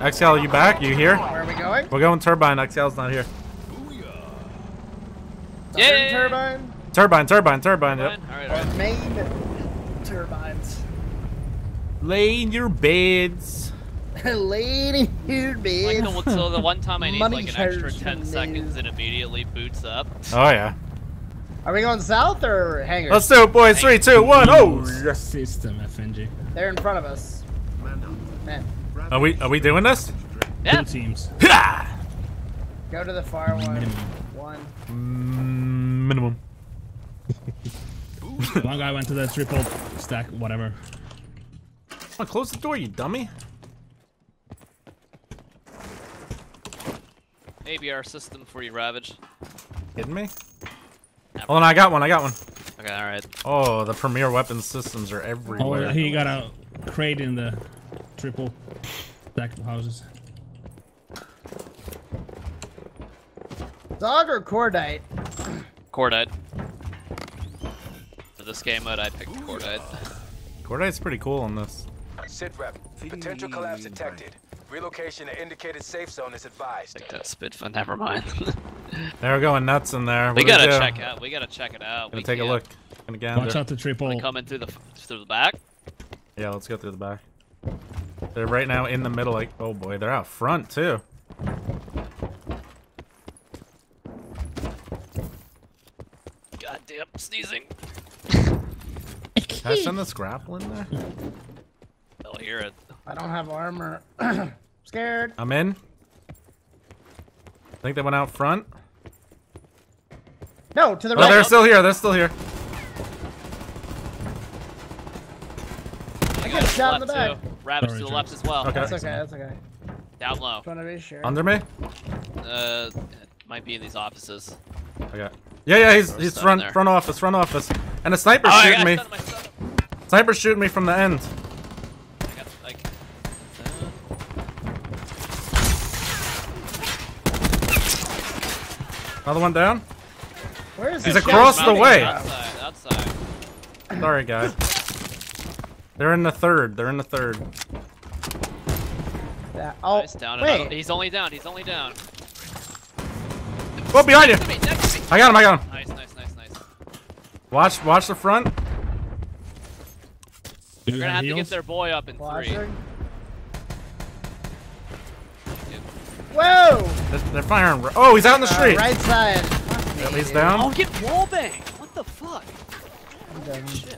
Excal, you back? You here? Where are we going? We're going turbine. Excal's not here. Southern Yeah. turbine. Turbine, turbine, turbine. Yep. All right, Or all right. main turbines. Lay in your beds. Lady dude, Like man. the, so the one time I need Money like an extra 10 for seconds, it immediately boots up. Oh yeah. Are we going south or hangar? Let's do it, boys. Three, two, one. Oh. yes. System FNG. They're in front of us. Man, Are we are we doing this? Yeah. Two teams. Ha! go to the far one. Minimum. One. Mm, minimum. One guy went to the triple stack, whatever. Come on, close the door, you dummy. ABR system for you, Ravage. Kidding me? Hold on, I got one. I got one. Okay, all right. Oh, the premier weapon systems are everywhere. Oh, everywhere. he got a crate in the triple stack houses. Dog or cordite? Cordite. For this game mode, I picked Cordite. Cordite's pretty cool on this. Sit rep. Potential collapse detected. Relocation to indicated safe zone is advised. Like that Spitfire, never mind. They're going nuts in there. we What gotta do? check out. We gotta check it out. Gonna we take a can't- look. Gonna gander. Watch out the triple. Coming through the through the back. Yeah, let's go through the back. They're right now in the middle. Like, oh boy, they're out front too. Goddamn sneezing. Can I send this grapple in there? They'll hear it. I don't have armor. Scared. I'm in. I think they went out front. No, to the Oh, right. they're still here. They're still here. I got a shot in the back. too. Ravage Sorry, to the left as well. Okay. That's okay, that's okay. Down low. Just wanna be sure. Under me. Uh, might be in these offices. Okay. Yeah, yeah, he's Throw he's front there. front office, front office, and a sniper's Oh, shooting me. stun myself. Sniper's shooting me from the end. I got like. Another one down. Where is He's across the way. Outside, outside. Sorry, guys. They're in the third. They're in the third. Yeah. Oh, Nice, down wait. another. He's only down. He's only down. Oh, behind you! Next to me, next to me. I got him. I got him. Nice, nice, nice, nice. Watch, watch the front. We're gonna have to get their boy up in three. Whoa! They're, they're firing. Oh, he's out in the Uh, street. right side. Yep, he's Oh, down. get wallbang! What the fuck? I'm done. Shit.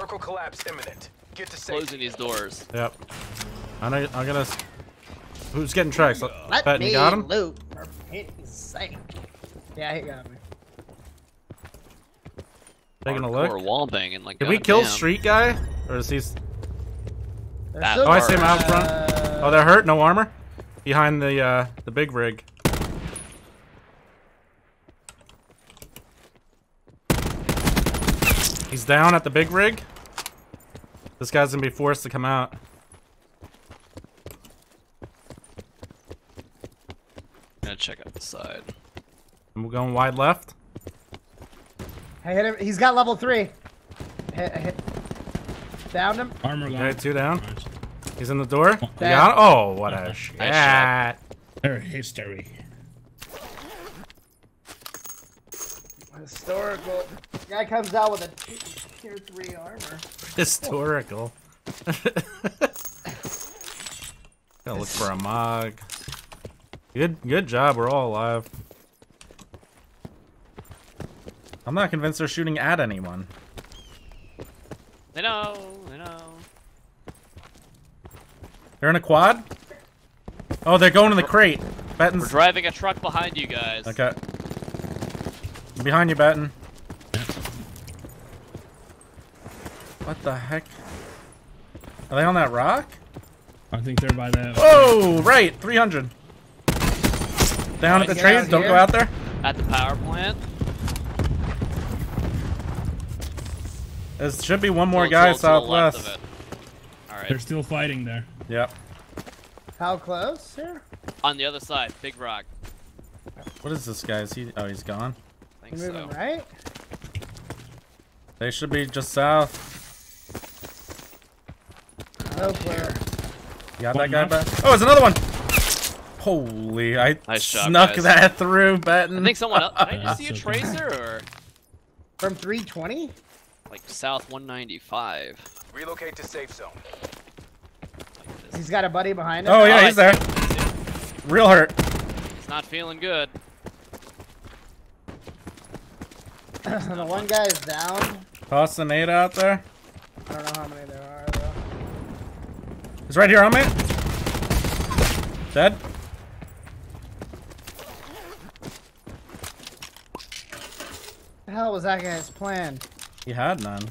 Circle collapse imminent. Get to safety. Closing these doors. Yep. I know. I'm gonna. s- Who's getting tracks? Let Bet me you got him. loot. For pity's sake. Yeah, he got me. Taking a Hardcore look. wall banging like. Did we kill goddamn. Street Guy? Or is he? s- They're That- still- Oh, I see him out front. Uh, Oh, they're hurt. No armor. Behind the uh the big rig. He's down at the big rig. This guy's gonna be forced to come out. Gonna check out the side. And we're going wide left. I hit him. He's got level three. Hit, hit. Downed him. Armor Okay, two down. He's in the door. Got it? Oh, what a shit. shot. Their history. Historical. Guy comes out with a tier three armor. Historical. Gotta look for a mog. Good, good job. We're all alive. I'm not convinced they're shooting at anyone. They know. They know. They're in a quad. Oh, they're going in the crate. We're driving a truck behind you guys. okay. Behind you, Benton. What the heck? Are they on that rock? I think they're by that. Oh, right, 300. Down at the Get trees. Don't go out there. At the power plant. There should be one more To- guy to- to southwest. of. All right. They're still fighting there. Yep. How close here? On the other side, big rock. What is this guy? Is he? Oh, he's gone. I You think moving right? They should be just south. Oh, no clue. You got that One guy back? Oh, it's another one! Holy, I Nice snuck guys. that through, Benton. I think someone else. Did I just see a tracer or From 320? like South 195? Relocate to safe zone. He's Like this. got a buddy behind him. Oh, yeah, oh, I he's there. I see him. Real hurt. He's not feeling good. the one guy is down. Toss an eight out there. I don't know how many there are, though. He's right here on me. Dead. The hell was that guy's plan? He had none.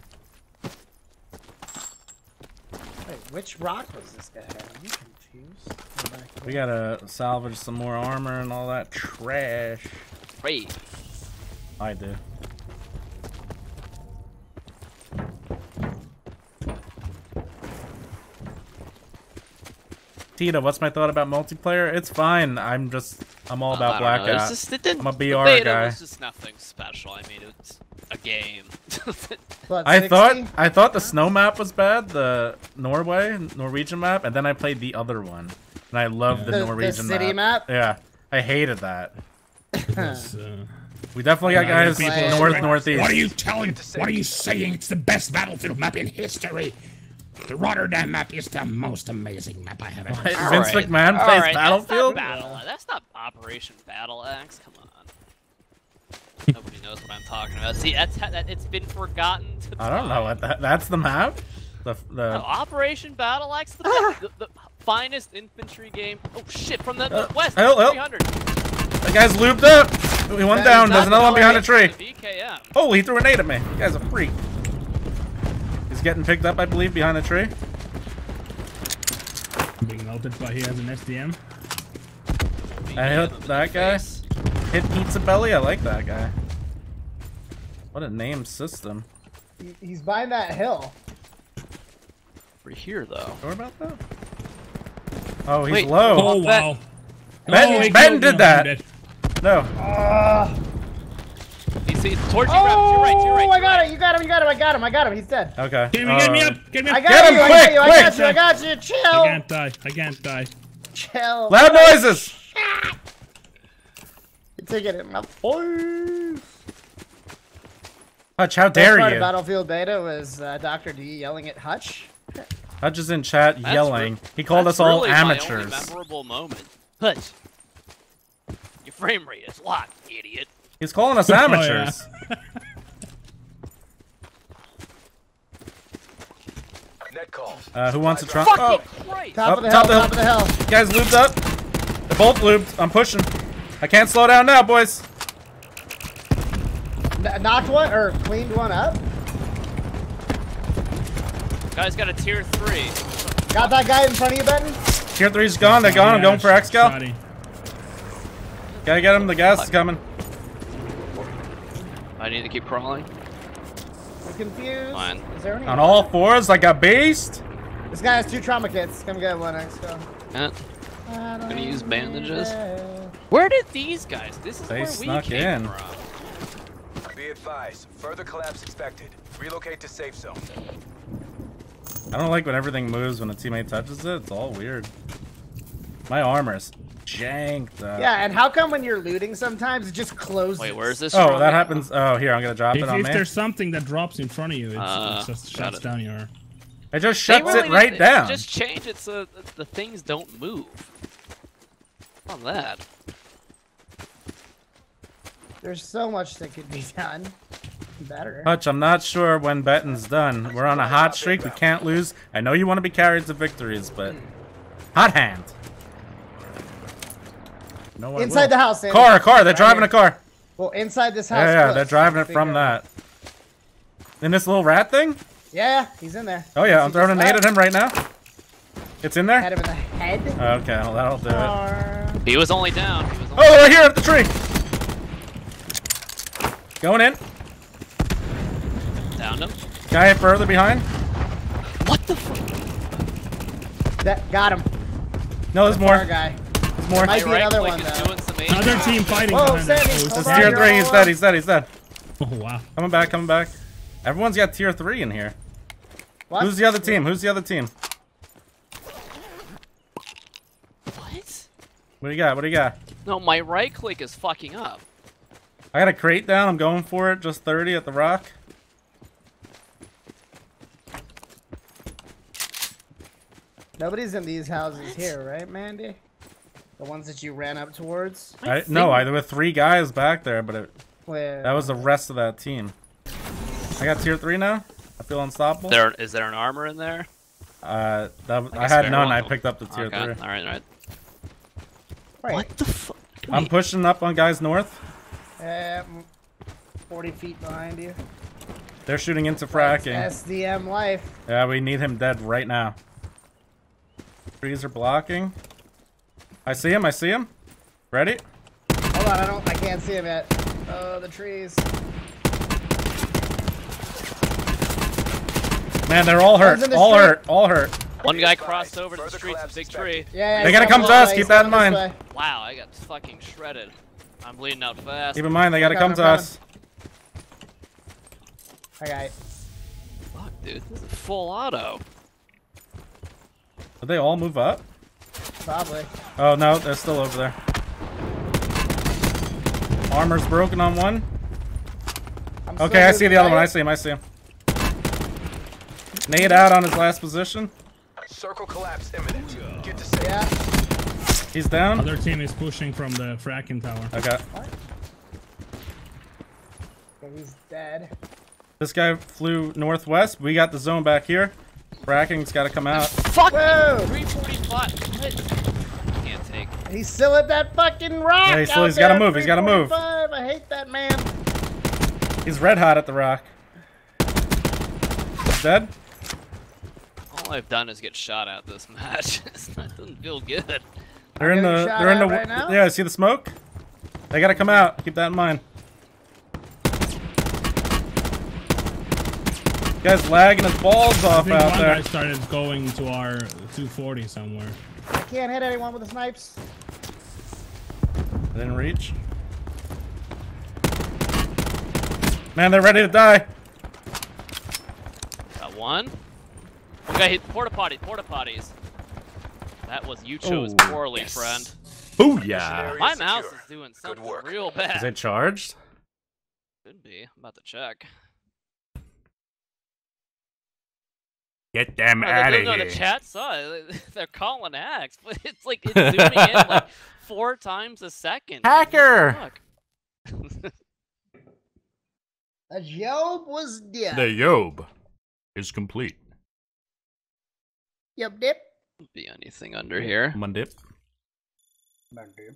Wait, which rock was this guy? I'm confused. Go back We gotta salvage some more armor and all that trash. Great. I do. Tita, what's my thought about multiplayer? It's fine. I'm just, I'm all Um, about don't Black know, it's Ops. just- it I'm a BR beta guy. was just nothing special. I mean, it's a game. I thought I thought the snow map was bad, the Norway Norwegian map, and then I played the other one, and I loved the, The- the Norwegian city map? Yeah, I hated that. Was, uh, We definitely got guys people are north right. northeast. What are you telling? What are you saying? It's the best battlefield map in history. The Rotterdam map is the most amazing map I have ever What? seen. All Vince right, McMahon all plays right, Battlefield? That's not, battle, that's not Operation Battle Axe. Come on. Nobody knows what I'm talking about. See, that's that, it's been forgotten. To I don't know what that. That's the map. The the. No, Operation Battle Axe, the, the, the finest infantry game. Oh shit, from the Uh, northwest. help, help. 300. The guy's looped up. We one Yeah, down. he's There's not another one behind a tree. The Oh, he threw a nade at me. You guys are freak. He's getting picked up, I believe, behind a tree. being melted by he has an SDM. I hit that guy. Hit Pizza Belly. I like that guy. What a name system. He's by that hill. We're here though. Sure about that? Oh, he's Wait. low. Oh, wow. Ben- oh, Ben did that. No. Uh, He's, he's towards you, Rev. To your right, to your oh. I got right. it. You got him. You got him. I got him. I got him. He's dead. Okay. Get me, get me Uh, up, get me I up. got Get you. him I quick, got you. I got you. I got you. Chill. I can't die. I can't die. Chill. Loud noises. You take it in my voice. Hutch, how dare you? Battlefield Beta was uh, Dr. D yelling at Hutch. Hutch is in chat That's yelling. he called us all really my only amateurs. memorable moment. Hutch. Your frame rate is locked, idiot. He's calling us Oh, amateurs. Net call. Uh, who wants to try? Oh, Christ! Top Up, of the top hill. of the Top of the hill. guys looped up. They're both looped. I'm pushing. I can't slow down now, boys. N- knocked one or cleaned one up. Guy's got a tier three. Got that guy in front of you, Benton. Tier three's gone. They're gone. I'm going for Excal. Shoddy. Gotta get him. The gas is coming. I need to keep crawling. I'm confused. Fine. Is there any? On all fours like a beast. This guy has two trauma kits. Come get one, Excal. Eh. Gonna Gonna use bandages. Where did these guys? This is They where snuck we came in. from. Be advised. Further collapse expected. Relocate to safe zone. I don't like when everything moves when a teammate touches it. It's all weird. My armor's janked up. Yeah, and how come when you're looting sometimes it just closes? Wait, where's this? Oh, that happens. Oh, here I'm gonna drop If, it on if me. there's something that drops in front of you, it's, Uh, it just shuts it. down your. It just shuts really it right need- down. Just change it so the things don't move. On that. There's so much that could be done better. Hutch, I'm not sure when betting's done. We're on a hot streak. We can't lose. I know you want to be carried to victories, but hot hand. No, I inside will. the house, Sandy. car, car. They're Right driving here. a car. Well, inside this house. Yeah, yeah, close. they're driving it from that. In this little rat thing? Yeah, he's in there. Oh yeah, I'm throwing a this nade at him right now. It's in there. Had him in the head. Okay, well, that'll do it. He was only down. He was Oh, only they're right here at the tree. Going in. down him. Guy further behind. What the fuck? That got him. No, there's Car more. guy. There's more. Might be another one though. Another team fighting. Oh, tier three. He's dead. He's dead. He's dead. Oh wow. Coming back. Coming back. Everyone's got tier three in here. What? Who's the other team? Who's the other team? What? What do you got? What do you got? No, my right click is fucking up. I got a crate down. I'm going for it. Just 30 at the rock. Nobody's in these houses what? here, right, Mandy? The ones that you ran up towards? I, no, I, there were three guys back there, but it, Where? that was the rest of that team. I got tier three now. I feel unstoppable. There is there an armor in there? Uh, that, Like I a had none. one? I picked up the tier okay. three. All right, all right. Right. What the fuck? I'm pushing up on guys north. Mm, 40 feet behind you. They're shooting into fracking. SDM life. Yeah, we need him dead right now. Trees are blocking. I see him. I see him. Ready? Hold on, I don't. I can't see him yet. Oh, the trees. Man, they're all hurt. The All street. hurt. All hurt. One guy crossed over to the further streets, collapse big tree. Yeah, yeah. They he's gotta come to us, way, keep that in mind. way. Wow, I got fucking shredded. I'm bleeding out fast. Keep in mind, they gotta come I'm to coming. us. Okay. Fuck, dude, this is full auto. Did they all move up? Probably. Oh no, they're still over there. Armor's broken on one. I'm Okay, I see the other one. I see him. I see him. Nade out on his last position. Circle collapse imminent. Get to safety. Yeah. He's down. Other team is pushing from the fracking tower. Okay. Okay, he's dead. This guy flew northwest. We got the zone back here. Fracking's got to come out. Fuck! Whoa! 345. What? Can't take. He's still at that fucking rock. Yeah, he's still- out he's gotta there move, he's gotta move. I hate that man. He's red hot at the rock. He's dead. All I've done is get shot at this match. that doesn't feel good. They're in the. shot They're in the. right? Yeah, see the smoke? They gotta come out. Keep that in mind. Guy's lagging his balls I off think out one there. guy started going to our 240 somewhere. I can't hit anyone with the snipes. Didn't reach. Man, they're ready to die. Got one. One guy hit porta potty, porta potties. That was you chose Oh, poorly, friend. Booyah! Area My secure. mouse is doing Good something work. real bad. Is it charged? Could be. I'm about to check. Get them Oh, out no, of no, here. the chat saw it. They're calling hacks, but it's like it's zooming in like four times a second. Hacker! The job was dead. The Yob is complete. Yup, dip. Be anything under here. Mundip. Mandy.